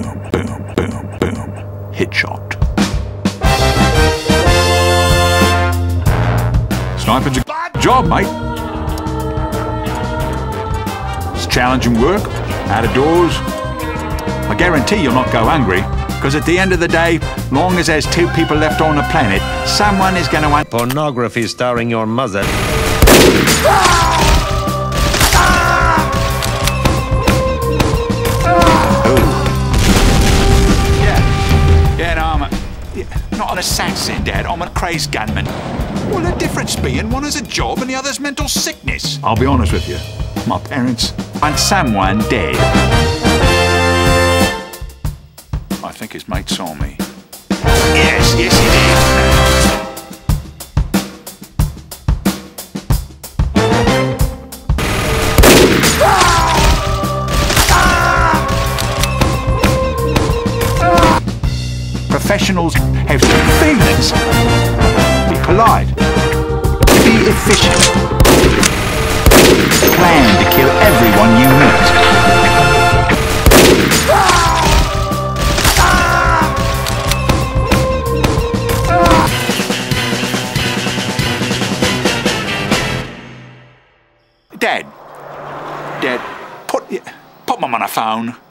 boom, boom, boom, boom. Headshot. Sniping's a bad job, mate. It's challenging work, out of doors. I guarantee you'll not go hungry, because at the end of the day, long as there's two people left on the planet, someone is going to want... Pornography starring your mother. Ah! An assassin, Dad. I'm a crazed gunman. Well, the difference be being one has a job and the other's mental sickness. I'll be honest with you. My parents want someone dead. I think his mate saw me. Yes, yes, Professionals have feelings. Be polite. Be efficient. Plan to kill everyone you meet. Dad. Dad, put put mum on a phone.